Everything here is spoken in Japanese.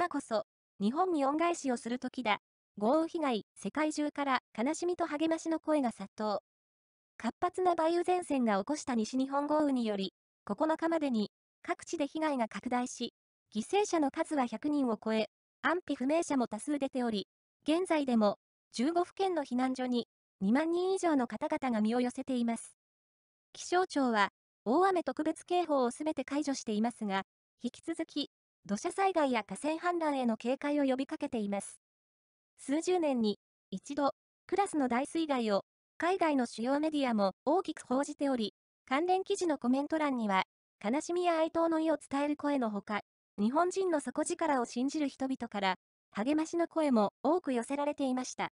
今こそ、日本に恩返しをする時だ。豪雨被害、世界中から悲しみと励ましの声が殺到。活発な梅雨前線が起こした西日本豪雨により、9日までに各地で被害が拡大し、犠牲者の数は100人を超え、安否不明者も多数出ており、現在でも15府県の避難所に2万人以上の方々が身を寄せています。気象庁は大雨特別警報をすべて解除していますが、引き続き土砂災害や河川氾濫への警戒を呼びかけています。数十年に一度クラスの大水害を海外の主要メディアも大きく報じており、関連記事のコメント欄には、悲しみや哀悼の意を伝える声のほか、日本人の底力を信じる人々から、励ましの声も多く寄せられていました。